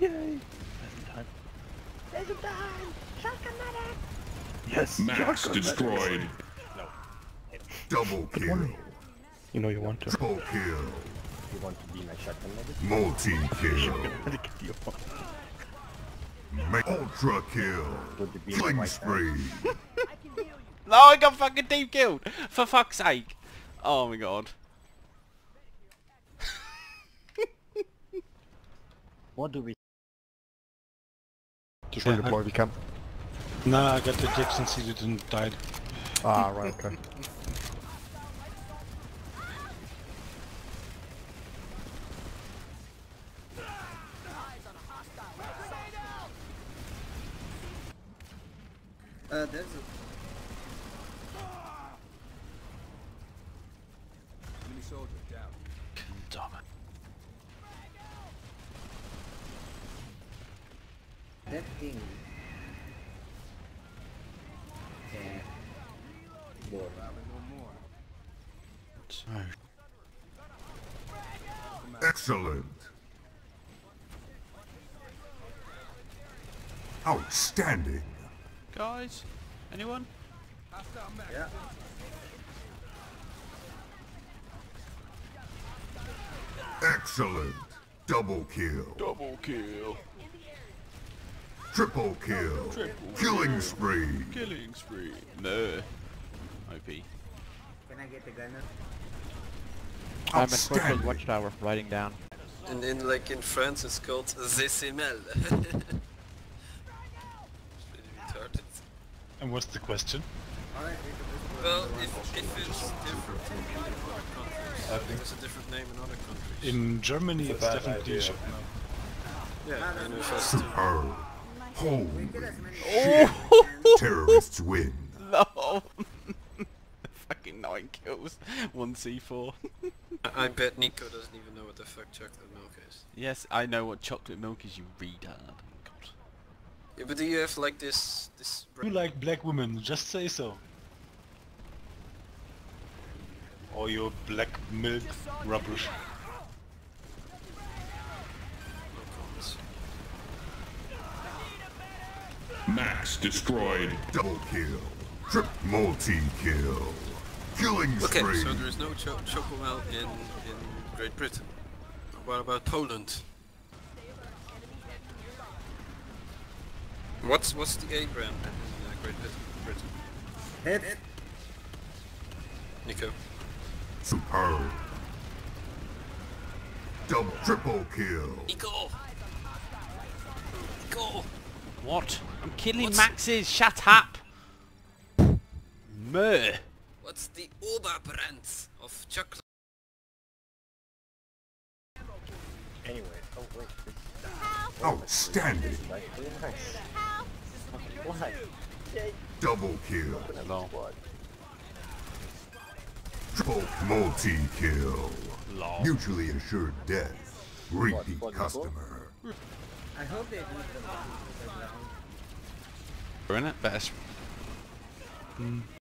Yay! There's time. There's time! Shotgun medic! Yes! Max shotgun medic. destroyed. Double kill. You know you want to. Triple kill. You want to be my shotgun medic? Multi-kill. Medic, you want. Ma- Ultra kill. Would you be my Killing white spree. No, I got fucking deep killed! For fuck's sake! Oh my god. What do we... Just Yeah, redeploy if you can. No, I got the Jackson seated and died. Ah, right, okay. Uh, there's a... Damn it. That thing. Yeah. More. So, Excellent. Outstanding. guys, anyone? Yeah. Excellent. Double kill. Double kill. Triple kill. Triple Killing spree. Killing spree. No. OP. Can I get the gunner? I'm at Crossroads Watchtower, writing down. And in like in France it's called ZSML. it's retarded. And what's the question? Well, if, if it's different in other countries, I think it's a different name in other countries. In Germany, it's bad definitely idea. a shop now. yeah, I know first too. Superb. Holy get as many shit. Terrorists win. No! fucking 9 kills. 1 C4. I, I bet Nico doesn't even know what the fuck chocolate milk is. yes, I know what chocolate milk is, you retard. Oh, God. Yeah, but do you have like this this You like black women, just say so. Or your black milk rubbish. no comments. Max destroyed. Double kill. Trip multi-kill. Killing Okay, spree. so there is no cho Chocomel in in Great Britain. What about Poland? What's what's the A brand in uh, Great Brit- Britain? Hit. Nico. Superb. Double triple kill. Nico. Nico. What? I'm killing What's- Maxes, shut up! Meh. What's the Oberbrand of chocolate? Anyway, oh wait, this Outstanding. is nice. What? Double kill. Hello. Triple multi-kill. Lol. Mutually assured death. Repeat customer. I hope they leave the money to. We're in it, better. s- hmm.